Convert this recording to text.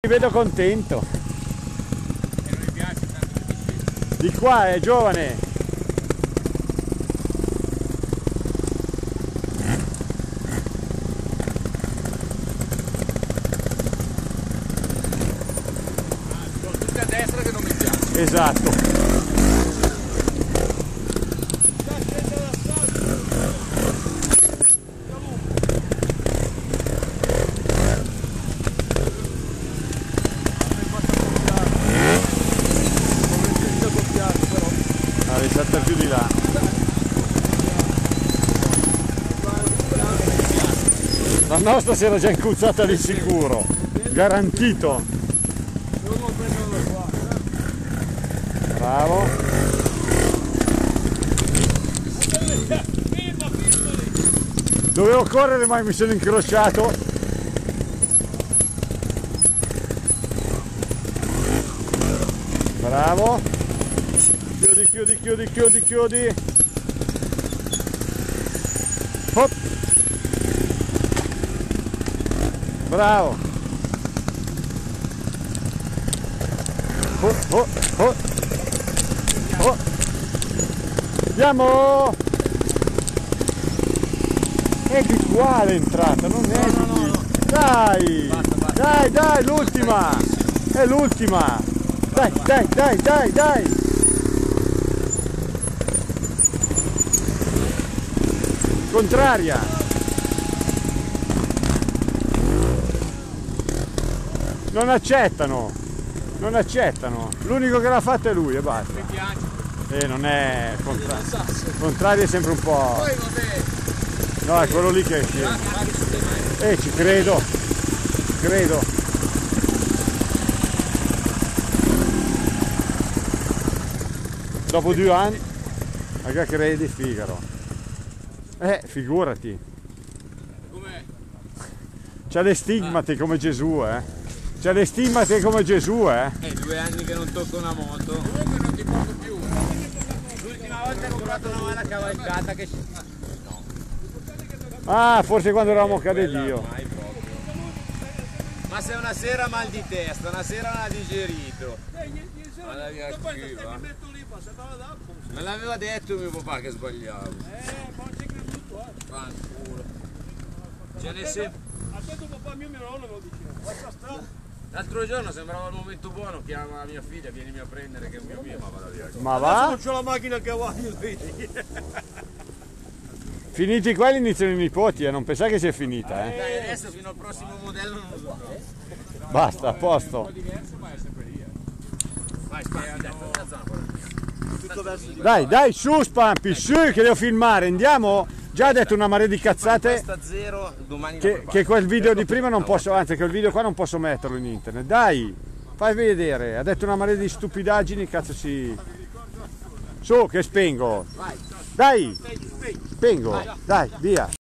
Ti vedo contento. E non mi piace tanto mi Di qua è giovane. Sono tutti a destra che non mi piace. Esatto. Risetta più di là. La nostra si era già incuzzata di sicuro. Garantito. Bravo. Dovevo correre ma mi sono incrociato. Bravo. Chiudi, chiudi, chiudi, chiudi. Hop. Bravo. Oh, oh, oh. Oh. Andiamo! È di qua l'entrata, non è No, no, no, no. Dai! Basta, basta. Dai, dai, l'ultima! È l'ultima! Dai, dai, dai, dai, dai! Contraria! Non accettano! Non accettano! L'unico che l'ha fatto è lui e basta. E non è contra- Non sasso. contrario è sempre un po'. No, è quello lì che esce. me. Eh, ci credo. Ci credo. Dopo due anni, a che credi, Figaro? Eh, figurati. Com'è? C'ha le stigmate come Gesù, eh. C'ha le stigmate come Gesù, eh. È due anni che non tocco una moto. Comunque non ti porto più. L'ultima volta ho comprato una mala cavalcata che... Ah, forse quando eravamo Cadedio. ormai proprio. Ma se una sera mal di testa, una sera non ha digerito. Vada via qui, va. Me l'aveva detto mio papà che sbagliavo. Fanculo. Ce ne sempre. A te tuo papà mio mio nonno me lo diceva, lascia stare. L'altro giorno sembrava il momento buono, chiama mia figlia, vieni a prendere che è mio mio, ma vada via. Ma Adesso va? non c'ho la macchina a cavallo, vedi? Finiti quelli iniziano i nipoti, eh. Non pensare che sia finita, eh. Dai, adesso fino al prossimo modello non lo so. Basta, a posto. diverso, ma è sempre lì. Vai. Tutto verso di Dai, dai, su Spampi, su che devo filmare, andiamo. Già ha detto una marea di cazzate zero, domani che, che quel video di prima non posso, anzi quel video qua non posso metterlo in internet. Dai, fai vedere. Ha detto una marea di stupidaggini, cazzo si... Su che spengo. Dai, spengo. Dai, via.